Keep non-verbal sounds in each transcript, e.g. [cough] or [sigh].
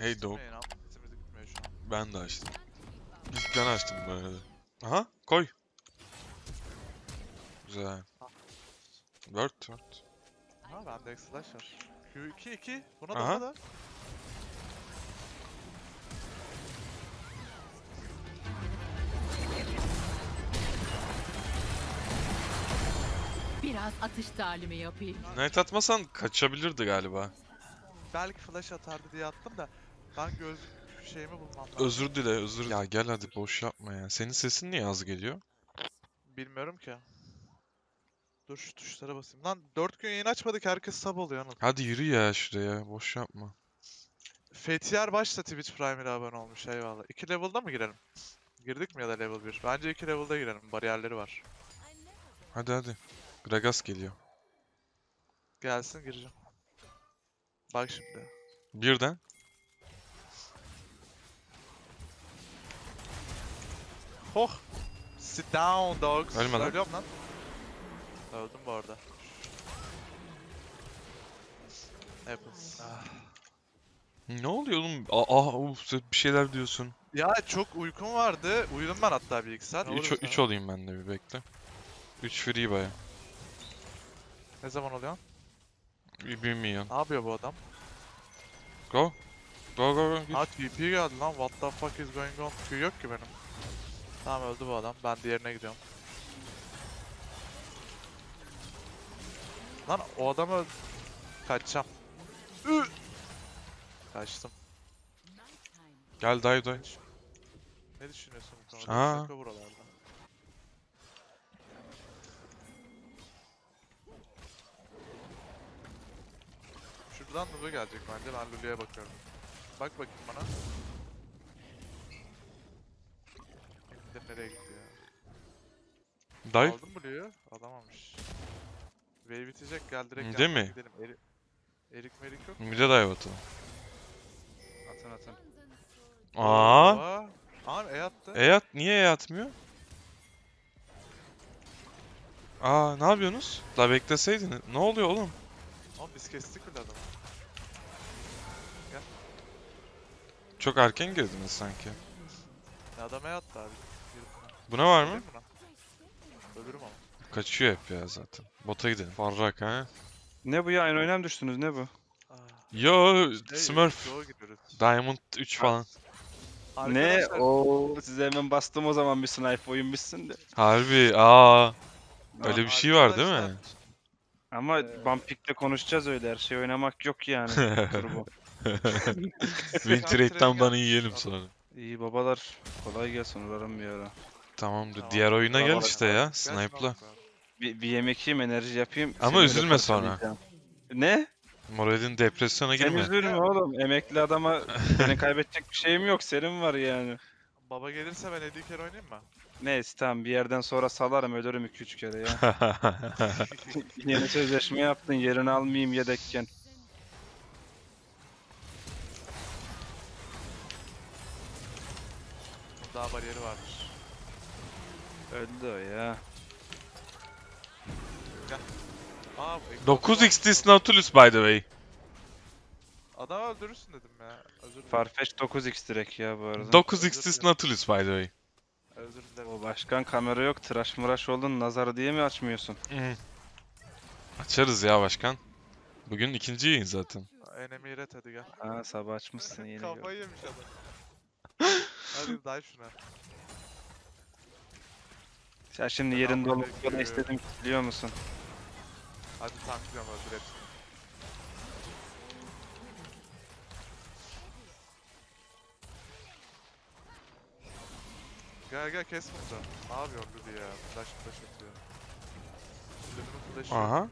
Hey dog. yayını şu an. Ben de açtım. Ben açtım bu arada. Aha koy. Güzel. Word word. Ha bende X slash var. Q2 2. Buna da Aha. buna da. Biraz atış talimi yapayım. Knight atmasan kaçabilirdi galiba. Belki flash atardı diye attım da. Ben göz şeyimi bulmam lazım. Özür dile özür Ya gel hadi boş yapma ya. Senin sesin niye az geliyor? Bilmiyorum ki. Dur şu tuşlara basayım. Lan 4 gün yayın açmadık herkes sub oluyor Anıl. Hadi yürü ya şuraya boş yapma. Fethiyer başta Twitch Prime'e abone olmuş eyvallah. 2 level'da mı girelim? Girdik mi ya da level 1? Bence 2 level'da girelim. Bariyerleri var. Hadi hadi. Gragas geliyor. Gelsin gireceğim. Bak şimdi. Birden. Hoh! Sit down dogs. Ölme lan. Ölüyorum lan. Öldüm bu arada. Happens. Ah. Ne oluyor oğlum? Aa, uf, bir şeyler diyorsun. Ya çok uykum vardı. Uyudum ben hatta bir iki saat. 3 Olurum 3 sana. olayım ben de bir bekle. 3 free baya. Ne zaman oluyor? 1 milyon. Ne yapıyor bu adam? Go. Go go go. git. Ha TP geldi lan. What the fuck is going on? Q yok ki benim. Tamam öldü bu adam. Ben diğerine gidiyorum. Lan o adam öldü. Kaçacağım. Ü! Kaçtım. Gel dive dive. Ne düşünüyorsun bu konuda? Aa. Buralarda. Şuradan Lulu gelecek bence. Ben Lulu'ya bakıyorum. Bak bakayım bana. Nereye gitti ya? Dive. Aldın mı Lulu'yu? Alamamış. Wave bitecek gel direkt Değil mi? Gidelim. Eri... Erik merik yok. Bir de dive atalım. Atın atın. Aa. Aa. Aa E attı. E at niye E atmıyor? Aa ne yapıyorsunuz? La bekleseydin. Ne oluyor oğlum? Oğlum biz kestik bile adamı. Çok erken girdiniz sanki. Ya adam E attı abi. Buna var mı? Ölürüm ama. Kaçıyor hep ya zaten. Bota gidelim. Farrak ha. Ne bu ya? En mı düştünüz? Ne bu? Yo Hey, Smurf. Gidiyoruz. Diamond 3 falan. Ne? Arkadaşlar, O size hemen bastım o zaman bir snipe oyun bitsin de. Harbi aa. Öyle bir şey var değil mi? Ama Ee, Bumpik'le konuşacağız öyle her şey oynamak yok yani. [laughs] Turbo. Win trade'den bana yiyelim sonra. İyi babalar. Kolay gelsin uğrarım bir ara. Tamamdır. Tamam, Diğer oyuna gel işte ya. Snipe'la. Bir, bir yemek yiyeyim enerji yapayım. Ama seni öyle üzülme sonra. parçalayacağım. Ne? Moralin depresyona Sen girme. üzülme oğlum. Emekli adama [laughs] senin kaybedecek bir şeyim yok. Senin var yani. Baba gelirse ben Eddie kere oynayayım mı? Neyse tamam bir yerden sonra salarım ölürüm 2-3 kere ya. [laughs] [laughs] Yeni sözleşme yaptın yerini almayayım yedekken. Öldü o ya. Aa, bu Exhaust 9x var. this Nautilus by the way. Adam öldürürsün dedim ya. Özür dilerim. Farfetch 9x direkt ya bu arada. 9x Özür this dilerim. Nautilus by the way. Özür dilerim. O başkan kamera yok tıraş mıraş oldun nazar diye mi açmıyorsun? Açarız ya başkan. Bugün ikinci yayın zaten. Enemy red hadi gel. Ha sabah açmışsın yeni. [laughs] Kafayı yemiş adam. [laughs] hadi dive şuna. Ya şimdi yerinde Selamünaleyküm. bana istedim biliyor musun? Hadi tanklıyorum öldür hepsini. Gel gel kes bunu da. Ne yapıyor Lulu ya? Flash flash atıyor. Lulu'nun flash'ı. Aha.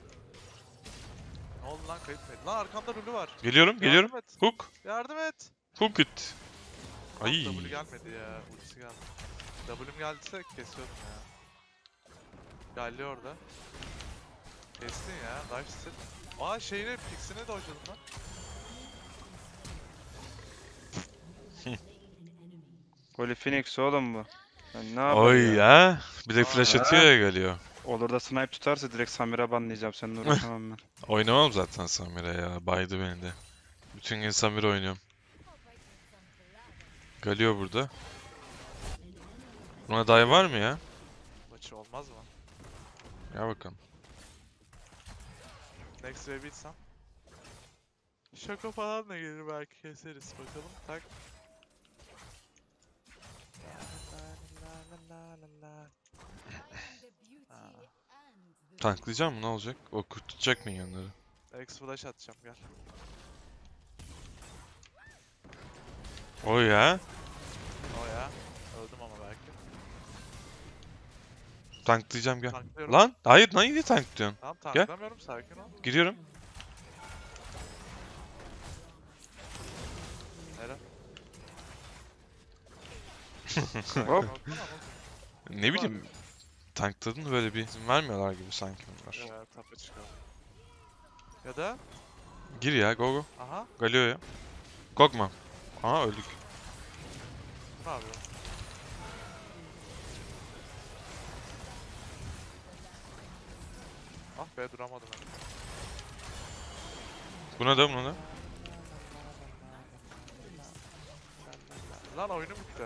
Ne oldu lan kayıt mı? Lan arkamda Lulu var. Geliyorum geliyorum. Yardım et. Hook. Yardım et. Hook it. Ay. W gelmedi ya. Ultisi geldi. W'm geldiyse kesiyordum ya. Geldi orada. Kestin ya. Dive sit. Aa şeyini, pixini de hocadım lan. [laughs] Holy Phoenix oğlum bu. Ben ne yapayım Oy ya? ya. Bir de flash Aa. atıyor ya geliyor. Olur da snipe tutarsa direkt Samir'e banlayacağım seninle uğraşamam [laughs] ben. Oynamam zaten Samira ya. Baydı beni de. Bütün gün Samira oynuyorum. Galio burada. Buna dive var mı ya? Mı? Ya bakalım. Next wave bitsem. Şaka falan da gelir belki keseriz bakalım. Tak. Tanklayacağım mı ne olacak? O kurtulacak minyonları. X flash atacağım gel. O ya. Tanklayacağım gel. Tanklıyorum. Lan hayır lan niye tanklıyorsun? Tamam Gel. tanklamıyorum sakin ol. Gidiyorum. Nere? [laughs] Hop. Ne bileyim tankladın böyle bir izin vermiyorlar gibi sanki bunlar. Evet tapa çıkalım. Ya da Gir ya go go. aha Galio'ya. Korkma. Aha öldük. ne yapıyor? Ah be duramadım ben. Buna da buna da. Lan oyunu bitti.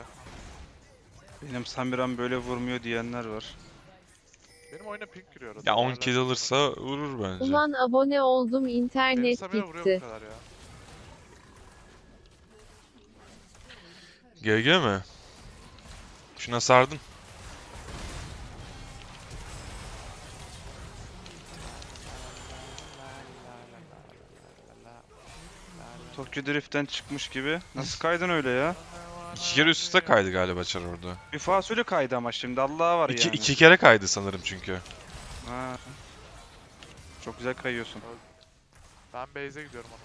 Benim Samiran böyle vurmuyor diyenler var. Benim oyuna ping giriyor. arada, Ya 10 hala kill alırsa vurur bence. Ulan abone oldum Benim internet Samira vuruyor gitti. bu kadar ya. GG mi? Şuna sardın. Tokyo Drift'ten çıkmış gibi. Nasıl kaydın öyle ya? İki kere üst üste kaydı galiba Çar orada. Bir fasulye kaydı ama şimdi Allah'a var İki, yani. iki kere kaydı sanırım çünkü. Ha. Çok güzel kayıyorsun. Ben base'e gidiyorum onu.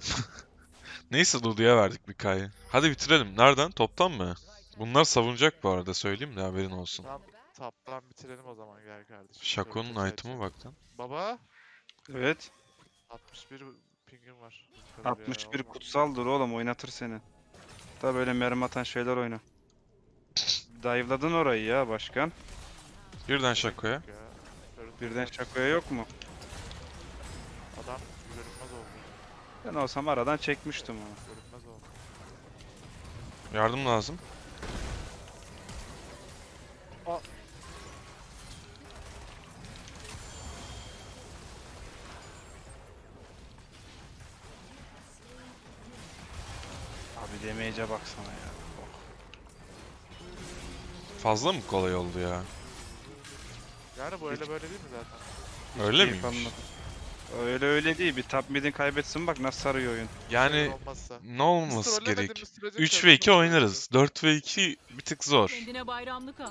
[laughs] Neyse Dudu'ya verdik bir kayı. Hadi bitirelim. Nereden? Toptan mı? Bunlar savunacak bu arada söyleyeyim de haberin olsun. Tamam taptan bitirelim o zaman gel kardeşim. Şako'nun item'ı seçelim. bak lan. Baba Evet. 61 pingim var. Kadar ya, 61 olmaz. kutsaldır oğlum oynatır seni. Da böyle mermi atan şeyler oyna. Dive'ladın orayı ya başkan. Birden Şako'ya. Ya, görüntü Birden şakoya yok mu? Adam görünmez oldu. Ben olsam aradan çekmiştim onu. Görünmez oldu. Yardım lazım. Damage'e baksana ya. Fazla mı kolay oldu ya? Yani bu öyle böyle değil mi zaten? Öyle miymiş? Öyle öyle değil. Bir top mid'in kaybetsin bak nasıl sarıyor oyun. Yani olmazsa. ne olması gerek? sürece 3 sorun ve 2 olmaz. oynarız. 4 ve 2 bir tık zor. Kendine bayramlık al.